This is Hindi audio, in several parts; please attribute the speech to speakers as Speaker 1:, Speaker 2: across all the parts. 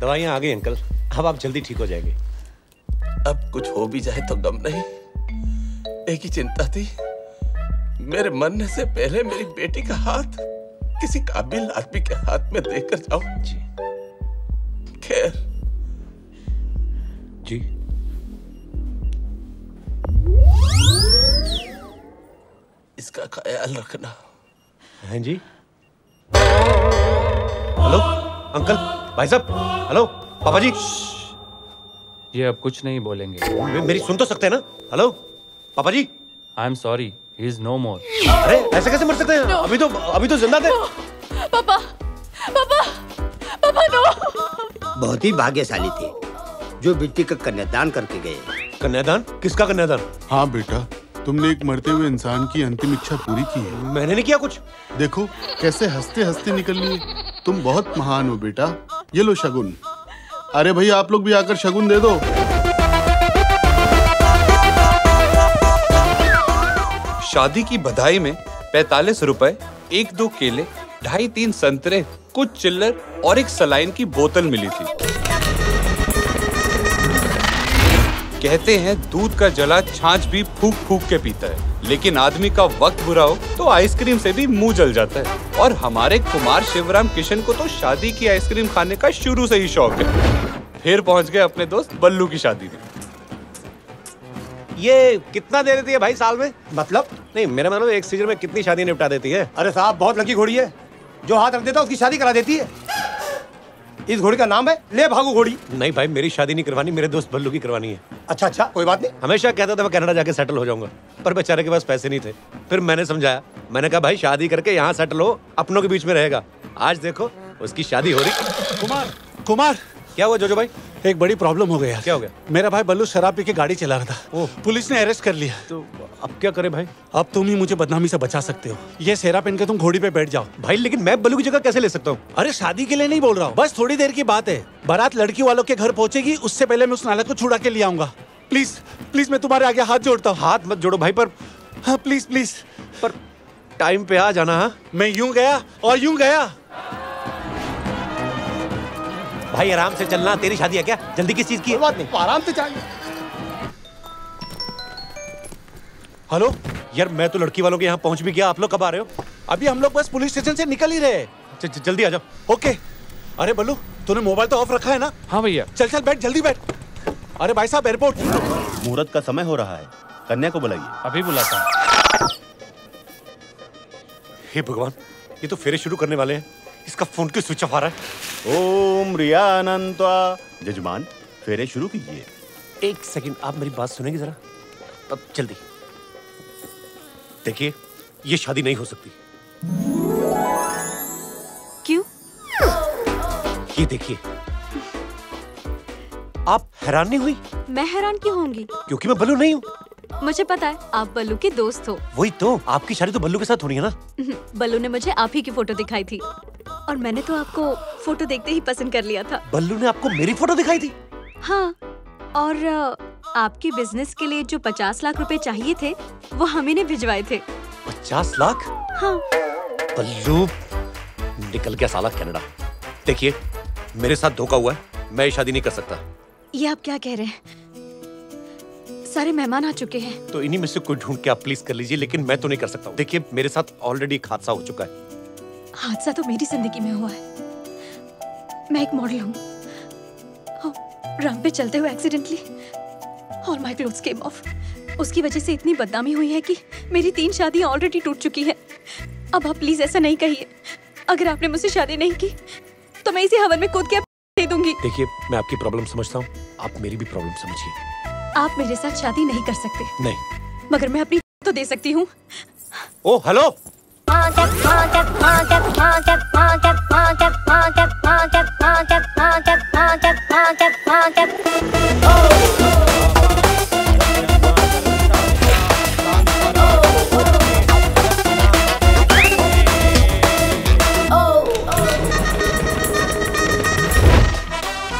Speaker 1: दवाइयाँ आ गई अंकल। अब आप जल्दी ठीक हो जाएँगे।
Speaker 2: अब कुछ हो भी जाए तो गम नहीं। एक ही चिंता थी। मेरे मरने से पहले मेरी बेटी का हाथ किसी काबिल आदमी के हाथ में देकर जाऊँ।
Speaker 1: जी।
Speaker 2: खैर।
Speaker 1: जी।
Speaker 2: इसका ख्याल रखना।
Speaker 1: हैं जी। Hello uncle. भाई साहब हेलो पापा जी।
Speaker 3: ये अब कुछ नहीं बोलेंगे।
Speaker 1: मेरी सुन तो सकते हैं ना? हेलो पापा जी।
Speaker 3: I am sorry he is no more
Speaker 1: अरे ऐसे कैसे मर सकते हैं? No. अभी तो अभी तो ज़िंदा थे। no.
Speaker 4: पापा पापा पापा नो
Speaker 5: बहुत ही भाग्यशाली थे जो बेटी का कन्यादान करके गए।
Speaker 1: कन्यादान? किसका कन्यादान?
Speaker 6: हाँ बेटा तुमने एक मरते हुए इंसान की अंतिम इच्छा पूरी की है।
Speaker 1: मैंने नहीं किया कुछ।
Speaker 6: देखो कैसे हँसते हँसते निकल लिए तुम बहुत महान हो बेटा। ये लो शगुन। अरे भाई आप लोग भी आकर शगुन दे दो।
Speaker 7: शादी की बधाई में पैतालीस रुपए, एक दो केले, ढाई तीन संतरे, कुछ चिल्लर और एक सलाइन की बोतल मिली थी। कहते हैं, दूध का जला छाछ भी फूक फूक के पीता है। लेकिन आदमी का वक्त बुरा हो तो आइसक्रीम से भी मुँह जल जाता है। और हमारे कुमार शिवराम किशन को तो शादी की आइसक्रीम खाने का शुरू से ही शौक है। फिर पहुँच गए अपने दोस्त बल्लू की शादी में।
Speaker 1: ये कितना दे देती है भाई साल में? मतलब? नहीं, मेरा मतलब एक सीज़न में कितनी शादी निपटा देती है?
Speaker 8: अरे साहब, बहुत लकी घोड़ी है। जो हाथ रख देता है, उसकी शादी करा देती है। इस घोड़ी का नाम है ले भागो घोड़ी।
Speaker 1: नहीं भाई मेरी शादी नहीं करवानी मेरे दोस्त भल्लू की करवानी है।
Speaker 8: अच्छा अच्छा कोई बात नहीं।
Speaker 1: हमेशा कहता था मैं कनाडा जाके सेटल हो जाऊँगा पर बेचारे के पास पैसे नहीं थे। फिर मैंने समझाया मैंने कहा भाई शादी करके यहाँ सेटल हो अपनों के बीच में रहेगा। आज देखो उसकी शादी हो रही
Speaker 8: कुमार कुमार।
Speaker 1: क्या हुआ जोजो भाई?
Speaker 8: एक बड़ी प्रॉब्लम हो गई यार।
Speaker 1: क्या हो गया?
Speaker 8: मेरा भाई बल्लू शराब पी के गाड़ी चला रहा था। पुलिस ने अरेस्ट कर लिया।
Speaker 1: तो अब क्या करे भाई?
Speaker 8: अब तुम ही मुझे बदनामी से बचा सकते हो। ये सेरा पहन के तुम घोड़ी पे बैठ जाओ।
Speaker 1: भाई लेकिन मैं बल्लू की जगह कैसे ले सकता हूँ?
Speaker 8: अरे शादी के लिए नहीं बोल रहा हूँ। बस थोड़ी देर की बात है। बारात लड़की वालों के घर पहुंचेगी उससे पहले मैं उस नाला को छुड़ा के ले आऊँगा। प्लीज़ प्लीज़ मैं तुम्हारे आगे हाथ जोड़ता हूँ।
Speaker 1: हाथ मत जोड़ो भाई पर
Speaker 8: हाँ प्लीज़ प्लीज़
Speaker 1: पर टाइम पे आ जाना हाँ।
Speaker 8: मैं यूँ गया और यूँ गया।
Speaker 1: भाई आराम से चलना। तेरी शादी है क्या? जल्दी किस चीज़ की?
Speaker 8: बात नहीं। आराम से चाहिए हेलो?
Speaker 1: यार मैं तो लड़की वालों के यहाँ पहुँच भी गया। आप लोग कब आ रहे हो?
Speaker 8: अभी हम लोग बस पुलिस स्टेशन से निकल ही रहे हैं।
Speaker 1: ज- ज- जल्दी आ जाओ।
Speaker 8: ओके। अरे बल्लू तूने मोबाइल तो ऑफ़ रखा है ना?
Speaker 3: हाँ भैया।
Speaker 8: चल चल बैठ जल्दी बैठ। अरे भाई साहब एयरपोर्ट।
Speaker 9: मुहूर्त का समय हो रहा है। कन्या को बुलाइए।
Speaker 3: अभी बुलाता हूँ।
Speaker 1: हे भगवान ये तो फेरे शुरू करने वाले हैं। इसका फ़ोन क्यों स्विच ऑफ़ आ रहा है?
Speaker 9: ओम रिया अनंतवा जजमान फेरे शुरू कीजिए।
Speaker 1: एक सेकंड आप मेरी बात सुनेंगे जरा? अब जल्दी। देखिए ये शादी नहीं हो सकती।
Speaker 4: क्यों?
Speaker 1: ये देखिए। आप हैरान नहीं हुई?
Speaker 4: मैं हैरान क्यों होंगी?
Speaker 1: क्योंकि मैं बल्लू नहीं हूँ।
Speaker 4: मुझे पता है आप बल्लू के दोस्त हो।
Speaker 1: वही तो आपकी शादी तो बल्लू के साथ होनी है ना?
Speaker 4: बल्लू ने मुझे आप ही की फ़ोटो दिखाई थी। और मैंने तो आपको फ़ोटो देखते ही पसंद कर लिया था।
Speaker 1: बल्लू ने आपको मेरी फ़ोटो दिखाई थी?
Speaker 4: हाँ और आपके बिज़नेस के लिए जो पचास लाख रुपए चाहिए थे वो हमें ने भिजवाए थे।
Speaker 1: पचास लाख?
Speaker 4: हाँ।
Speaker 1: बल्लू निकल गया साला कनाडा। देखिए मेरे साथ धोखा हुआ है मैं शादी नहीं कर सकता।
Speaker 4: ये आप क्या कह रहे हैं? सारे मेहमान आ चुके हैं।
Speaker 1: तो इन्हीं में से कोई ढूंढ के आप प्लीज़ कर लीजिए लेकिन मैं तो नहीं कर सकता हूँ। देखिए मेरे साथ ऑलरेडी एक हादसा हो चुका है।
Speaker 4: हादसा तो मेरी ज़िंदगी में हुआ है। मैं एक मॉडल हूँ। रंग पे चलते हुए accidentally all my clothes came off उसकी वजह से इतनी बदनामी हुई है कि मेरी तीन शादियाँ ऑलरेडी टूट चुकी है। अब आप प्लीज़ ऐसा नहीं कहिए। अगर आपने मुझसे शादी नहीं की तो मैं इसी हवन में कूद के दे दूँगी।
Speaker 1: देखिए मैं आपकी प्रॉब्लम समझता हूँ। आप मेरी भी प्रॉब्लम समझिए।
Speaker 4: आप मेरे साथ शादी नहीं कर सकते।
Speaker 1: नहीं।
Speaker 4: मगर मैं अपनी तो दे सकती हूँ।
Speaker 1: ओ हेलो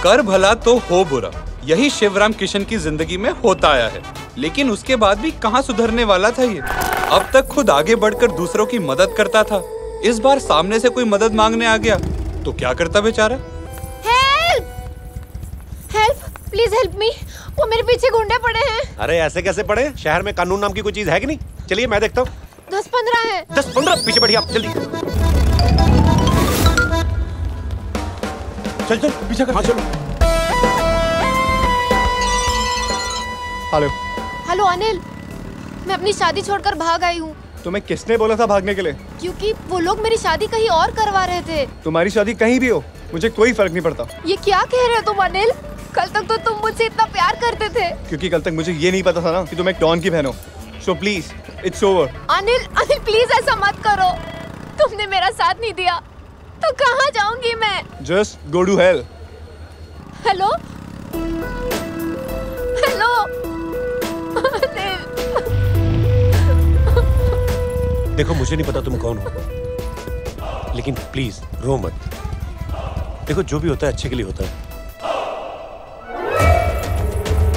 Speaker 7: कर भला तो हो बुरा। यही शिवराम किशन की ज़िंदगी में होता आया है। लेकिन उसके बाद भी कहाँ सुधरने वाला था ये? अब तक खुद आगे बढ़कर दूसरों की मदद करता था। इस बार सामने से कोई मदद मांगने आ गया। तो क्या करता बेचारा?
Speaker 10: Help help please help me वो मेरे पीछे गुंडे पड़े हैं।
Speaker 1: अरे ऐसे कैसे पड़े? शहर में कानून नाम की कोई चीज़ है कि नहीं? चलिए मैं देखता हूँ।
Speaker 10: दस पंद्रह है।
Speaker 1: दस पंद्रह? पीछे बढ़िए आप जल्दी। चल चल पीछे कर। हाँ चलो।
Speaker 11: हेलो
Speaker 10: हेलो अनिल मैं अपनी शादी छोड़कर भाग आई हूँ।
Speaker 11: तुम्हें किसने बोला था भागने के लिए?
Speaker 10: क्योंकि वो लोग मेरी शादी कहीं और करवा रहे थे।
Speaker 11: तुम्हारी शादी कहीं भी हो मुझे कोई फ़र्क नहीं पड़ता।
Speaker 10: ये क्या कह रहे हो तुम अनिल? कल तक तो तुम मुझसे इतना प्यार करते थे।
Speaker 11: क्योंकि कल तक मुझे ये नहीं पता था ना कि तुम एक डॉन की बहन हो। So please it's over
Speaker 10: Anil Anil please ऐसा मत करो। तुमने मेरा साथ नहीं दिया। तो कहाँ जाऊँगी मैं?
Speaker 11: Just go to hell
Speaker 10: hello hello
Speaker 1: देखो मुझे नहीं पता तुम कौन हो। लेकिन प्लीज़ रो मत। देखो जो भी होता है अच्छे के लिए होता है।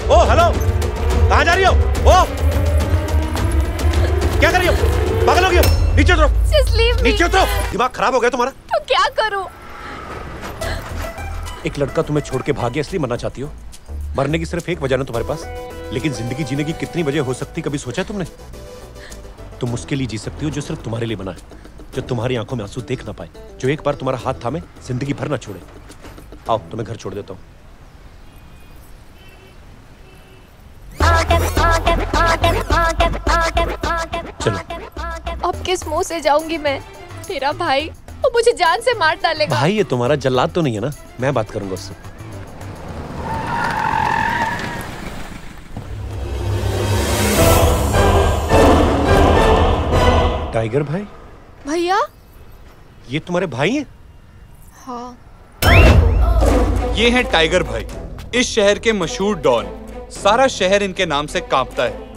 Speaker 1: ओ हेलो कहाँ जा रही हो? ओ! क्या कर रही हो? पागल हो गई हो? नीचे उतरो. नीचे उतरो। दिमाग खराब हो गया तुम्हारा।
Speaker 10: तो क्या करूँ?
Speaker 1: एक लड़का तुम्हें छोड़ के भाग गया इसलिए मरना चाहती हो। मरने की सिर्फ़ एक वजह ना तुम्हारे पास लेकिन ज़िंदगी जीने की कितनी वजह हो सकती कभी सोचा तुमने? तुम उसके लिए जी सकती हो जो सिर्फ़ तुम्हारे लिए बना है जो तुम्हारी आँखों में आँसू देख ना पाए जो एक बार तुम्हारा हाथ थामे ज़िंदगी भर ना छोड़े। आओ तुम्हें घर छोड़ देता हूँ। चलो।
Speaker 10: अब किस मुँह से जाऊँगी मैं? तेरा भाई वो मुझे जान से मार डालेगा।
Speaker 1: भाई ये तुम्हारा जल्लाद तो नहीं है ना? मैं बात करूँगा उससे। टाइगर भाई
Speaker 10: भैया
Speaker 7: ये तुम्हारे भाई हैं
Speaker 10: हाँ
Speaker 7: ये हैं टाइगर भाई इस शहर के मशहूर डॉन सारा शहर इनके नाम से कांपता है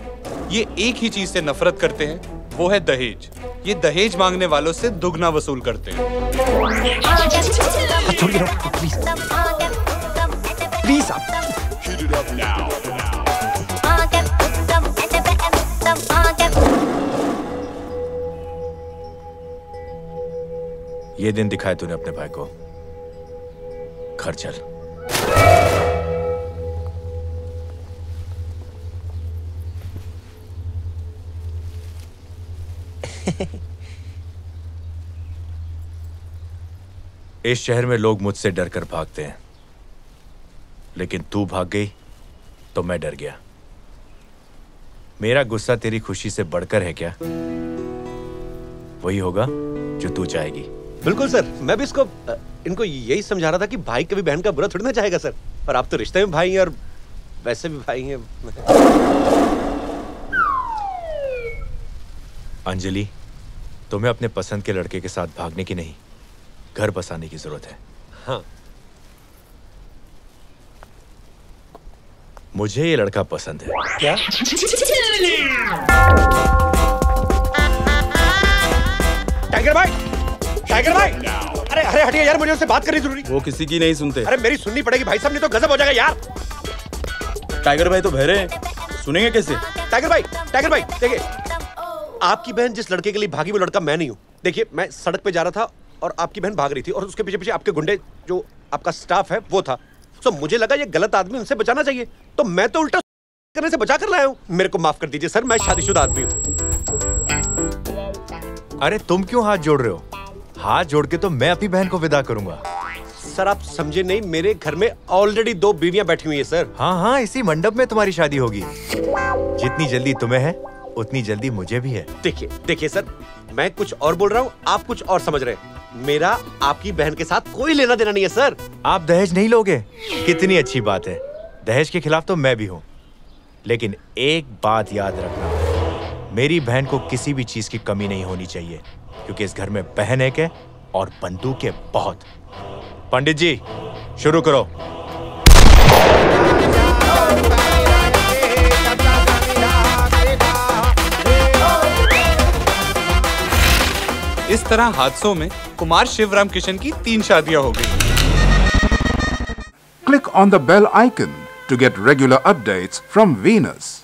Speaker 7: ये एक ही चीज़ से नफरत करते हैं वो है दहेज ये दहेज मांगने वालों से दुगना वसूल करते हैं
Speaker 1: प्लीज़ आप
Speaker 12: ये दिन दिखाए तूने अपने भाई को। घर चल। इस शहर में लोग मुझसे डर कर भागते हैं। लेकिन तू भाग गई तो मैं डर गया। मेरा गुस्सा तेरी खुशी से बढ़कर है क्या? वही होगा जो तू चाहेगी।
Speaker 1: बिल्कुल सर। मैं भी इसको इनको यही समझा रहा था कि भाई कभी बहन का बुरा थोड़ी ना चाहेगा सर। और आप तो रिश्ते में भाई हैं और वैसे भी भाई हैं।
Speaker 12: अंजलि तुम्हें अपने पसंद के लड़के के साथ भागने की नहीं घर बसाने की ज़रूरत है।
Speaker 1: हाँ।
Speaker 12: मुझे ये लड़का पसंद है।
Speaker 1: क्या? टाइगर भाई टाइगर भाई। अरे अरे हटिए यार मुझे उससे बात करनी ज़रूरी।
Speaker 13: वो किसी की नहीं सुनते।
Speaker 1: अरे मेरी सुननी पड़ेगी भाई साहब नहीं तो गजब हो जाएगा यार।
Speaker 13: टाइगर भाई तो हैं। सुनेंगे कैसे?
Speaker 1: टाइगर भाई टाइगर भाई देखिए आपकी बहन जिस लड़के के लिए भागी वो लड़का मैं नहीं हूँ। देखिए मैं सड़क पे जा रहा था और आपकी बहन भाग रही थी और उसके पीछे पीछे आपके गुंडे जो आपका स्टाफ है वो था। सो मुझे लगा ये गलत आदमी उनसे बचाना चाहिए। तो मैं तो उल्टा करने से बचा कर लाया हूँ। मेरे को माफ़ कर दीजिए सर मैं शादीशुदा आदमी हूँ।
Speaker 12: अरे तुम क्यों हाथ जोड़ रहे हो? हाथ जोड़ के तो मैं अपनी बहन को विदा करूँगा।
Speaker 1: सर आप समझे नहीं मेरे घर में ऑलरेडी दो बीवियाँ बैठी हुई है सर।
Speaker 12: हाँ हाँ इसी मंडप में तुम्हारी शादी होगी। जितनी जल्दी तुम्हें है उतनी जल्दी मुझे भी है।
Speaker 1: देखिए देखिए सर मैं कुछ और बोल रहा हूँ आप कुछ और समझ रहे हैं। मेरा आपकी बहन के साथ कोई लेना देना नहीं है सर।
Speaker 12: आप दहेज नहीं लोगे? कितनी अच्छी बात है। दहेज के खिलाफ तो मैं भी हूँ। लेकिन एक बात याद रखना। मेरी बहन को किसी भी चीज़ की कमी नहीं होनी चाहिए क्योंकि इस घर में बहन एक है और बंदूक है बहुत। पंडित जी शुरू करो।
Speaker 7: इस तरह हादसों में कुमार शिवराम किशन की तीन शादियाँ हो गई।
Speaker 14: Click on the bell icon to get regular updates from Venus.